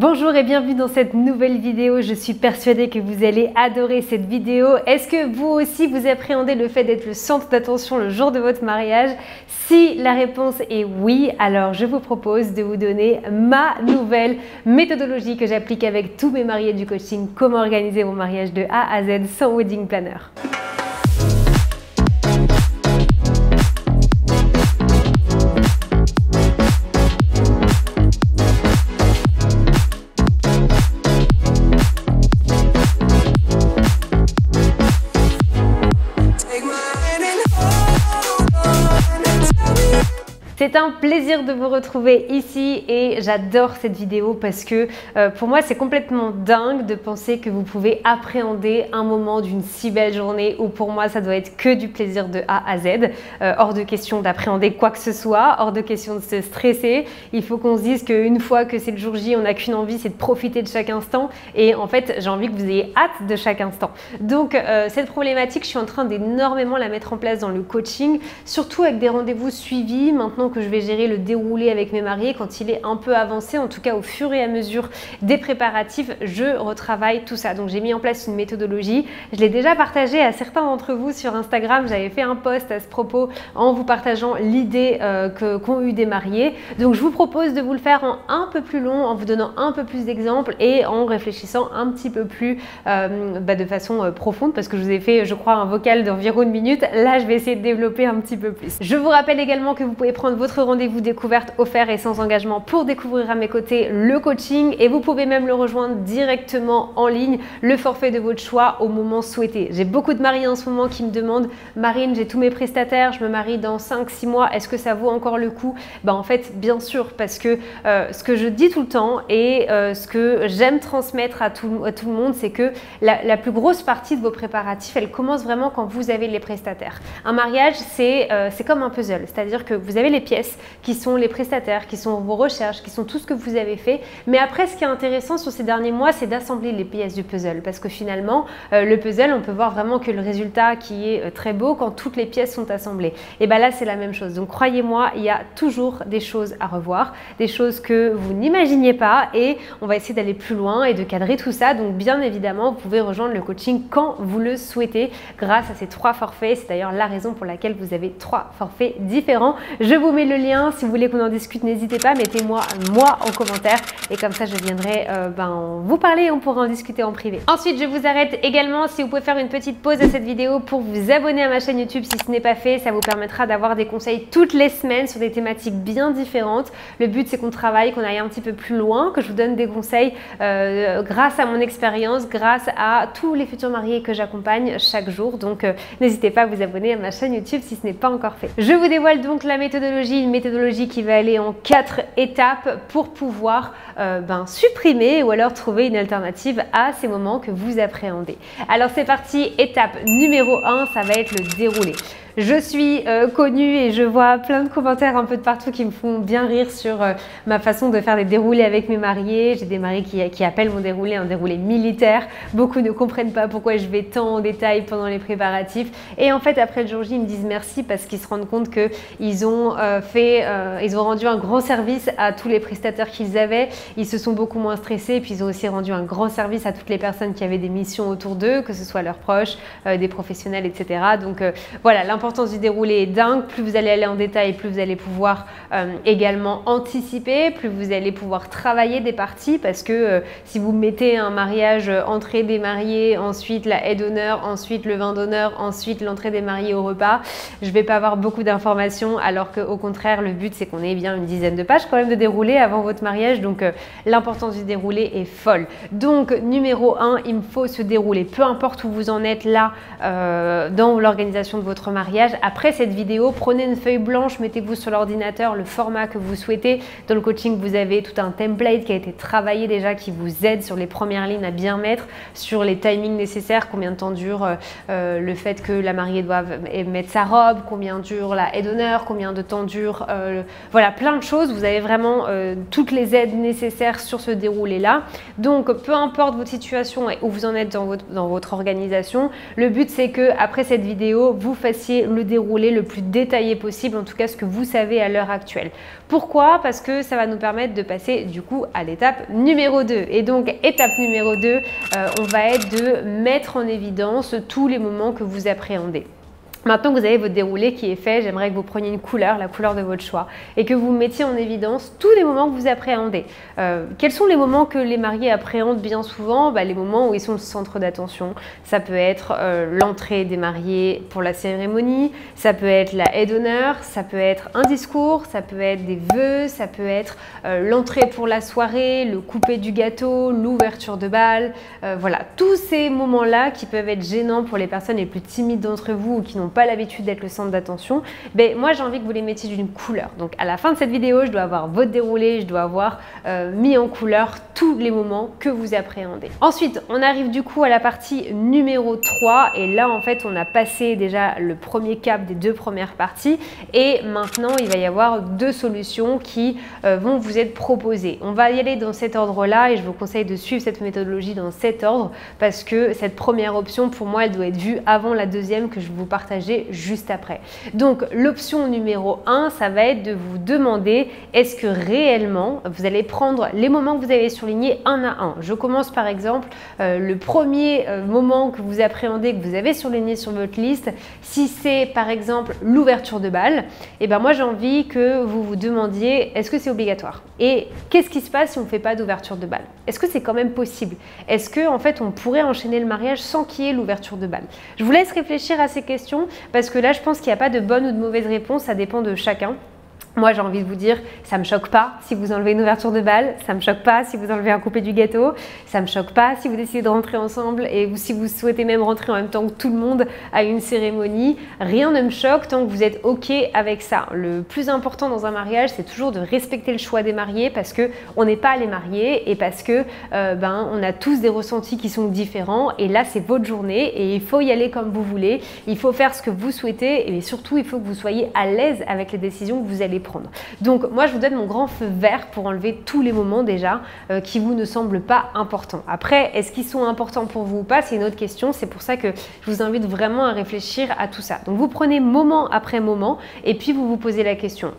Bonjour et bienvenue dans cette nouvelle vidéo. Je suis persuadée que vous allez adorer cette vidéo. Est-ce que vous aussi vous appréhendez le fait d'être le centre d'attention le jour de votre mariage? Si la réponse est oui, alors je vous propose de vous donner ma nouvelle méthodologie que j'applique avec tous mes mariés du coaching, comment organiser vos mariages de A à Z sans wedding planner? C'est un plaisir de vous retrouver ici et j'adore cette vidéo parce que euh, pour moi c'est complètement dingue de penser que vous pouvez appréhender un moment d'une si belle journée où pour moi ça doit être que du plaisir de A à Z. Euh, hors de question d'appréhender quoi que ce soit, hors de question de se stresser. Il faut qu'on se dise qu'une fois que c'est le jour J, on n'a qu'une envie, c'est de profiter de chaque instant et en fait j'ai envie que vous ayez hâte de chaque instant. Donc euh, cette problématique, je suis en train d'énormément la mettre en place dans le coaching, surtout avec des rendez-vous suivis maintenant que je vais gérer le déroulé avec mes mariés, quand il est un peu avancé, en tout cas au fur et à mesure des préparatifs, je retravaille tout ça. Donc j'ai mis en place une méthodologie. Je l'ai déjà partagé à certains d'entre vous sur Instagram. J'avais fait un post à ce propos en vous partageant l'idée euh, qu'ont eu des mariés. Donc je vous propose de vous le faire en un peu plus long, en vous donnant un peu plus d'exemples et en réfléchissant un petit peu plus euh, bah, de façon euh, profonde parce que je vous ai fait, je crois, un vocal d'environ une minute. Là, je vais essayer de développer un petit peu plus. Je vous rappelle également que vous pouvez prendre votre rendez-vous découverte offert et sans engagement pour découvrir à mes côtés le coaching et vous pouvez même le rejoindre directement en ligne, le forfait de votre choix au moment souhaité. J'ai beaucoup de mariés en ce moment qui me demandent Marine, j'ai tous mes prestataires, je me marie dans 5-6 mois, est-ce que ça vaut encore le coup? Ben, En fait, bien sûr, parce que euh, ce que je dis tout le temps et euh, ce que j'aime transmettre à tout, tout, le monde, c'est que la, la, plus grosse partie de vos préparatifs, elle commence vraiment quand vous avez les prestataires. Un mariage, c'est euh, comme un puzzle, c'est-à-dire que vous avez les pièces qui sont les prestataires, qui sont vos recherches, qui sont tout ce que vous avez fait. Mais après, ce qui est intéressant sur ces derniers mois, c'est d'assembler les pièces du puzzle. Parce que finalement, euh, le puzzle, on peut voir vraiment que le résultat qui est euh, très beau quand toutes les pièces sont assemblées. Et bien là, c'est la même chose. Donc croyez-moi, il y a toujours des choses à revoir, des choses que vous n'imaginiez pas. Et on va essayer d'aller plus loin et de cadrer tout ça. Donc bien évidemment, vous pouvez rejoindre le coaching quand vous le souhaitez grâce à ces trois forfaits. C'est d'ailleurs la raison pour laquelle vous avez trois forfaits différents. Je vous mets le lien si vous voulez qu'on en discute, n'hésitez pas, mettez-moi moi en commentaire et comme ça je viendrai euh, ben, vous parler et on pourra en discuter en privé. Ensuite, je vous arrête également si vous pouvez faire une petite pause à cette vidéo pour vous abonner à ma chaîne YouTube si ce n'est pas fait. Ça vous permettra d'avoir des conseils toutes les semaines sur des thématiques bien différentes. Le but c'est qu'on travaille, qu'on aille un petit peu plus loin, que je vous donne des conseils euh, grâce à mon expérience, grâce à tous les futurs mariés que j'accompagne chaque jour. Donc euh, n'hésitez pas à vous abonner à ma chaîne YouTube si ce n'est pas encore fait. Je vous dévoile donc la méthodologie, une méthodologie qui va aller en quatre étapes pour pouvoir euh, ben, supprimer ou alors trouver une alternative à ces moments que vous appréhendez. Alors c'est parti, étape numéro 1, ça va être le déroulé. Je suis euh, connue et je vois plein de commentaires un peu de partout qui me font bien rire sur euh, ma façon de faire des déroulés avec mes mariés. J'ai des mariés qui, appellent mon déroulé un déroulé militaire. Beaucoup ne comprennent pas pourquoi je vais tant en détail pendant les préparatifs. Et en fait, après le jour J, ils me disent merci parce qu'ils se rendent compte qu'ils ont euh, fait, ils ont rendu un grand service à tous les prestataires qu'ils avaient. Ils se sont beaucoup moins stressés et puis ils ont aussi rendu un grand service à toutes les personnes qui avaient des missions autour d'eux, que ce soit leurs proches, des professionnels, etc. Donc voilà, l'important l'importance du déroulé est dingue. Plus vous allez aller en détail, plus vous allez pouvoir euh, également anticiper, plus vous allez pouvoir travailler des parties parce que euh, si vous mettez un mariage euh, entrée des mariés, ensuite la aide d'honneur, ensuite le vin d'honneur, ensuite l'entrée des mariés au repas, je vais pas avoir beaucoup d'informations alors qu'au contraire le but c'est qu'on ait bien une dizaine de pages quand même de déroulé avant votre mariage donc l'importance du déroulé est folle. Donc numéro 1, il me faut se dérouler. Peu importe où vous en êtes là dans l'organisation de votre mariage, après cette vidéo, prenez une feuille blanche, mettez-vous sur l'ordinateur le format que vous souhaitez. Dans le coaching, vous avez tout un template qui a été travaillé déjà, qui vous aide sur les premières lignes à bien mettre, sur les timings nécessaires, combien de temps dure euh, euh, le fait que la mariée doive mettre sa robe, combien dure la aide d'honneur, combien de temps dure, euh, voilà, plein de choses. Vous avez vraiment toutes les aides nécessaires sur ce déroulé-là. Donc, peu importe votre situation et où vous en êtes dans votre, dans votre organisation, le but c'est que après cette vidéo, vous fassiez le déroulé le plus détaillé possible, en tout cas ce que vous savez à l'heure actuelle. Pourquoi? Parce que ça va nous permettre de passer du coup à l'étape numéro 2. Et donc étape numéro 2, euh, on va être de mettre en évidence tous les moments que vous appréhendez. Maintenant que vous avez votre déroulé qui est fait, j'aimerais que vous preniez une couleur, la couleur de votre choix, et que vous mettiez en évidence tous les moments que vous appréhendez. Euh, quels sont les moments que les mariés appréhendent bien souvent? Bah, Les moments où ils sont le centre d'attention. Ça peut être euh, l'entrée des mariés pour la cérémonie, ça peut être la haie d'honneur, ça peut être un discours, ça peut être des vœux, ça peut être euh, l'entrée pour la soirée, le couper du gâteau, l'ouverture de bal. voilà, tous ces moments-là qui peuvent être gênants pour les personnes les plus timides d'entre vous ou qui n'ont pas l'habitude d'être le centre d'attention, ben, moi j'ai envie que vous les mettiez d'une couleur. Donc à la fin de cette vidéo, je dois avoir votre déroulé, je dois avoir euh, mis en couleur tous les moments que vous appréhendez. Ensuite, on arrive du coup à la partie numéro 3 et là en fait on a passé déjà le premier cap des deux premières parties et maintenant il va y avoir deux solutions qui euh, vont vous être proposées. On va y aller dans cet ordre-là et je vous conseille de suivre cette méthodologie dans cet ordre parce que cette première option pour moi elle doit être vue avant la deuxième que je vous juste après. Donc l'option numéro 1, ça va être de vous demander est-ce que réellement vous allez prendre les moments que vous avez surlignés un à un? Je commence par exemple euh, le premier euh, moment que vous appréhendez, que vous avez surligné sur votre liste. Si c'est par exemple l'ouverture de balle, et eh ben moi j'ai envie que vous vous demandiez est-ce que c'est obligatoire? Et qu'est-ce qui se passe si on ne fait pas d'ouverture de balle? Est-ce que c'est quand même possible? Est-ce que en fait on pourrait enchaîner le mariage sans qu'il y ait l'ouverture de balle? Je vous laisse réfléchir à ces questions parce que là, je pense qu'il n'y a pas de bonne ou de mauvaise réponse, ça dépend de chacun. Moi, j'ai envie de vous dire, ça me choque pas si vous enlevez une ouverture de balle, ça me choque pas si vous enlevez un coupé du gâteau, ça me choque pas si vous décidez de rentrer ensemble et si vous souhaitez même rentrer en même temps que tout le monde à une cérémonie. Rien ne me choque tant que vous êtes OK avec ça. Le plus important dans un mariage, c'est toujours de respecter le choix des mariés parce que on n'est pas les mariés et parce que euh, ben, on a tous des ressentis qui sont différents et là, c'est votre journée et il faut y aller comme vous voulez. Il faut faire ce que vous souhaitez et surtout, il faut que vous soyez à l'aise avec les décisions que vous allez prendre Donc moi je vous donne mon grand feu vert pour enlever tous les moments déjà euh, qui vous ne semblent pas importants. Après, est-ce qu'ils sont importants pour vous ou pas? C'est une autre question. C'est pour ça que je vous invite vraiment à réfléchir à tout ça. Donc vous prenez moment après moment et puis vous vous posez la question.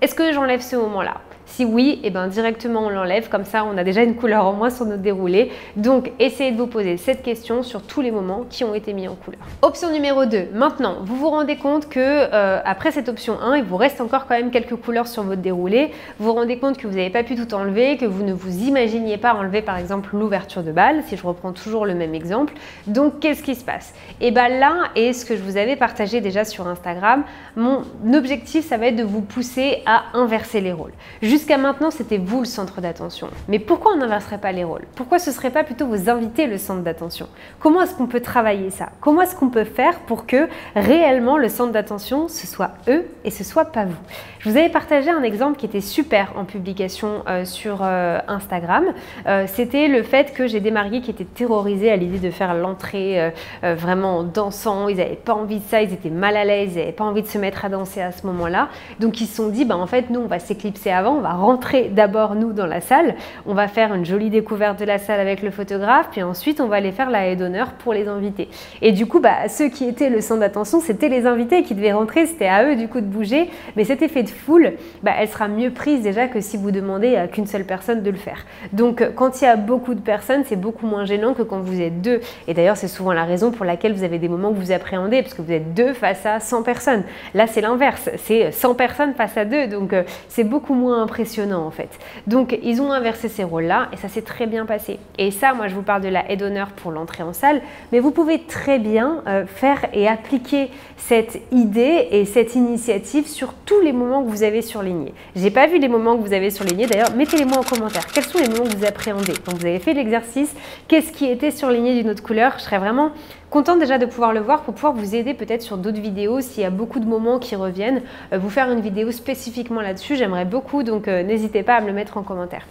Est-ce que j'enlève ce moment-là? Si oui, et eh ben directement on l'enlève, comme ça on a déjà une couleur en moins sur notre déroulé. Donc essayez de vous poser cette question sur tous les moments qui ont été mis en couleur. Option numéro 2, maintenant vous vous rendez compte que euh, après cette option 1, il vous reste encore quand même quelques couleurs sur votre déroulé. Vous vous rendez compte que vous n'avez pas pu tout enlever, que vous ne vous imaginiez pas enlever par exemple l'ouverture de balle, si je reprends toujours le même exemple. Donc qu'est-ce qui se passe? Et eh bien là, et ce que je vous avais partagé déjà sur Instagram, mon objectif ça va être de vous pousser à inverser les rôles. Jusqu'à maintenant, c'était vous le centre d'attention. Mais pourquoi on n'inverserait pas les rôles? Pourquoi ce ne serait pas plutôt vos invités le centre d'attention? Comment est-ce qu'on peut travailler ça? Comment est-ce qu'on peut faire pour que réellement le centre d'attention, ce soit eux et ce soit pas vous? Je vous avais partagé un exemple qui était super en publication euh, sur euh, Instagram. Euh, c'était le fait que j'ai des mariés qui étaient terrorisés à l'idée de faire l'entrée vraiment en dansant. Ils n'avaient pas envie de ça, ils étaient mal à l'aise, ils n'avaient pas envie de se mettre à danser à ce moment-là. Donc ils se sont dit, bah, en fait, nous, on va s'éclipser avant, va rentrer d'abord nous dans la salle, on va faire une jolie découverte de la salle avec le photographe, puis ensuite on va aller faire la haie d'honneur pour les invités. Et du coup, bah, ceux qui étaient le centre d'attention, c'était les invités qui devaient rentrer, c'était à eux du coup de bouger, mais cet effet de foule, bah, elle sera mieux prise déjà que si vous demandez à qu'une seule personne de le faire. Donc quand il y a beaucoup de personnes, c'est beaucoup moins gênant que quand vous êtes deux. Et d'ailleurs, c'est souvent la raison pour laquelle vous avez des moments que vous appréhendez, parce que vous êtes deux face à 100 personnes. Là, c'est l'inverse, c'est 100 personnes face à deux, donc euh, c'est beaucoup moins impressionnant en fait. Donc ils ont inversé ces rôles-là et ça s'est très bien passé. Et ça, moi je vous parle de la aide d'honneur pour l'entrée en salle, mais vous pouvez très bien euh, faire et appliquer cette idée et cette initiative sur tous les moments que vous avez surlignés. J'ai pas vu les moments que vous avez surlignés, d'ailleurs mettez-les moi en commentaire. Quels sont les moments que vous appréhendez? Quand vous avez fait l'exercice, qu'est-ce qui était surligné d'une autre couleur? Je serais vraiment contente déjà de pouvoir le voir pour pouvoir vous aider peut-être sur d'autres vidéos s'il y a beaucoup de moments qui reviennent, euh, vous faire une vidéo spécifiquement là-dessus, j'aimerais beaucoup, donc euh, n'hésitez pas à me le mettre en commentaire.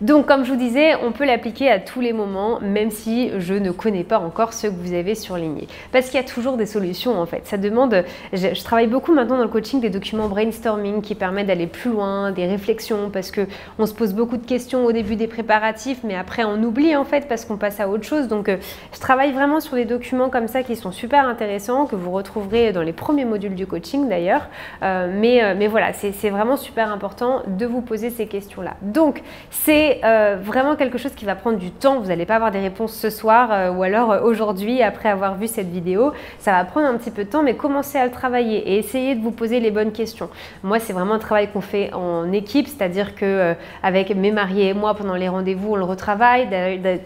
Donc comme je vous disais, on peut l'appliquer à tous les moments, même si je ne connais pas encore ceux que vous avez surlignés. Parce qu'il y a toujours des solutions en fait. Ça demande, je, travaille beaucoup maintenant dans le coaching des documents brainstorming qui permettent d'aller plus loin, des réflexions, parce que on se pose beaucoup de questions au début des préparatifs, mais après on oublie en fait parce qu'on passe à autre chose. Donc euh, je travaille vraiment sur des documents comme ça qui sont super intéressants, que vous retrouverez dans les premiers modules du coaching d'ailleurs. Euh, mais, euh, mais voilà, c'est vraiment super important de vous poser ces questions-là. Donc c'est vraiment quelque chose qui va prendre du temps. Vous n'allez pas avoir des réponses ce soir ou alors aujourd'hui après avoir vu cette vidéo. Ça va prendre un petit peu de temps, mais commencez à le travailler et essayez de vous poser les bonnes questions. Moi, c'est vraiment un travail qu'on fait en équipe, c'est-à-dire que avec mes mariés et moi pendant les rendez-vous, on le retravaille,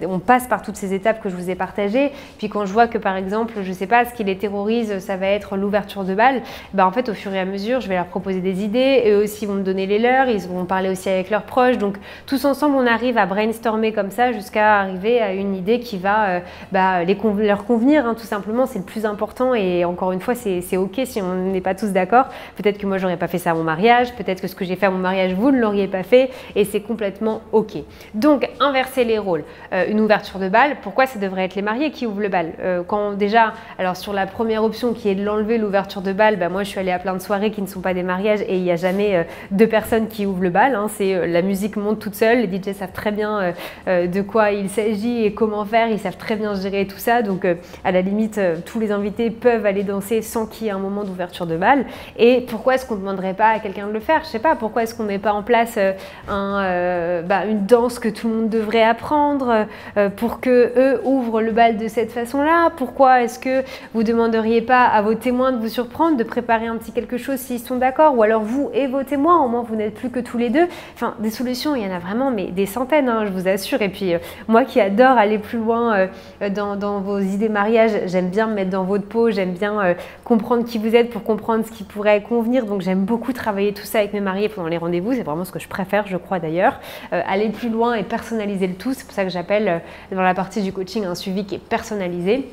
on passe par toutes ces étapes que je vous ai partagées. Puis quand je vois que par exemple, je sais pas, ce qui les terrorise, ça va être l'ouverture de bal, bah en fait au fur et à mesure, je vais leur proposer des idées, eux aussi vont me donner les leurs, ils vont parler aussi avec leurs proches. Donc tous ensemble, on arrive à brainstormer comme ça jusqu'à arriver à une idée qui va euh, bah, les leur convenir, hein, tout simplement. C'est le plus important et encore une fois, c'est ok si on n'est pas tous d'accord. Peut-être que moi, j'aurais pas fait ça à mon mariage, peut-être que ce que j'ai fait à mon mariage, vous ne l'auriez pas fait et c'est complètement ok. Donc inverser les rôles. Euh, une ouverture de bal, pourquoi ça devrait être les mariés qui ouvrent le bal? Euh, Quand déjà, alors sur la première option qui est de l'enlever l'ouverture de bal, bah, moi je suis allée à plein de soirées qui ne sont pas des mariages et il n'y a jamais deux personnes qui ouvrent le bal. Hein. c'est la musique monte toute seule, DJ savent très bien de quoi il s'agit et comment faire, ils savent très bien gérer tout ça. Donc à la limite, tous les invités peuvent aller danser sans qu'il y ait un moment d'ouverture de bal. Et pourquoi est-ce qu'on ne demanderait pas à quelqu'un de le faire? Je sais pas, pourquoi est-ce qu'on ne met pas en place euh, euh, bah, une danse que tout le monde devrait apprendre euh, pour que eux ouvrent le bal de cette façon-là? Pourquoi est-ce que vous demanderiez pas à vos témoins de vous surprendre, de préparer un petit quelque chose s'ils sont d'accord? Ou alors vous et vos témoins, au moins vous n'êtes plus que tous les deux. Enfin, des solutions, il y en a vraiment, mais des centaines, hein, je vous assure. Et puis moi qui adore aller plus loin dans, dans vos idées mariage, j'aime bien me mettre dans votre peau, j'aime bien euh, comprendre qui vous êtes pour comprendre ce qui pourrait convenir. Donc j'aime beaucoup travailler tout ça avec mes mariés pendant les rendez-vous. C'est vraiment ce que je préfère, je crois d'ailleurs. Euh, aller plus loin et personnaliser le tout. C'est pour ça que j'appelle euh, dans la partie du coaching un suivi qui est personnalisé.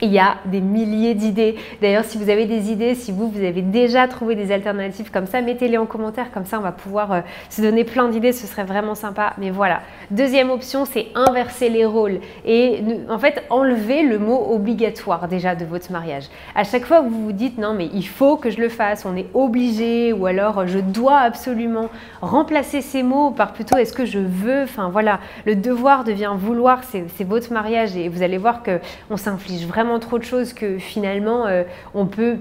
Il y a des milliers d'idées. D'ailleurs, si vous avez des idées, si vous, vous avez déjà trouvé des alternatives comme ça, mettez-les en commentaire. Comme ça, on va pouvoir euh, se donner plein d'idées. Ce serait vraiment sympa. Mais voilà. Deuxième option, c'est inverser les rôles. Et en fait, enlever le mot obligatoire déjà de votre mariage. À chaque fois que vous vous dites non, mais il faut que je le fasse, on est obligé, ou alors je dois absolument remplacer ces mots par plutôt est-ce que je veux? Enfin voilà, le devoir devient vouloir. C'est votre mariage et vous allez voir qu'on s'inflige vraiment trop de choses que finalement euh, on peut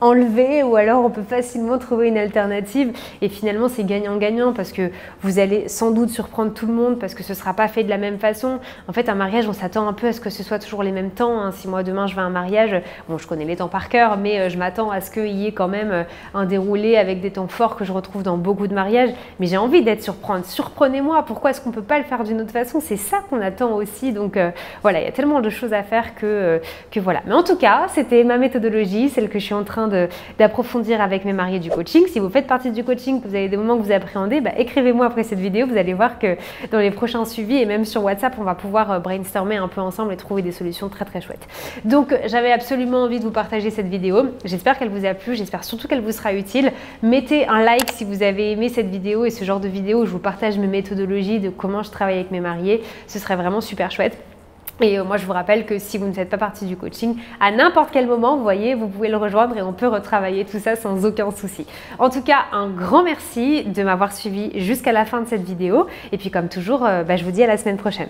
enlever ou alors on peut facilement trouver une alternative et finalement c'est gagnant-gagnant parce que vous allez sans doute surprendre tout le monde parce que ce sera pas fait de la même façon. En fait un mariage on s'attend un peu à ce que ce soit toujours les mêmes temps. Hein. Si moi demain je vais à un mariage, bon je connais les temps par cœur mais euh, je m'attends à ce qu'il y ait quand même euh, un déroulé avec des temps forts que je retrouve dans beaucoup de mariages mais j'ai envie d'être surprendre. Surprenez-moi, pourquoi est-ce qu'on peut pas le faire d'une autre façon? C'est ça qu'on attend aussi donc voilà, il y a tellement de choses à faire que Mais en tout cas, c'était ma méthodologie, celle que je suis en train d'approfondir avec mes mariés du coaching. Si vous faites partie du coaching, que vous avez des moments que vous appréhendez, bah, écrivez-moi après cette vidéo. Vous allez voir que dans les prochains suivis et même sur WhatsApp, on va pouvoir euh, brainstormer un peu ensemble et trouver des solutions très très chouettes. Donc, j'avais absolument envie de vous partager cette vidéo. J'espère qu'elle vous a plu. J'espère surtout qu'elle vous sera utile. Mettez un like si vous avez aimé cette vidéo et ce genre de vidéo où je vous partage mes méthodologies de comment je travaille avec mes mariés. Ce serait vraiment super chouette. Et euh, moi, je vous rappelle que si vous ne faites pas partie du coaching, à n'importe quel moment, vous voyez, vous pouvez le rejoindre et on peut retravailler tout ça sans aucun souci. En tout cas, un grand merci de m'avoir suivi jusqu'à la fin de cette vidéo. Et puis, comme toujours, euh, bah, je vous dis à la semaine prochaine.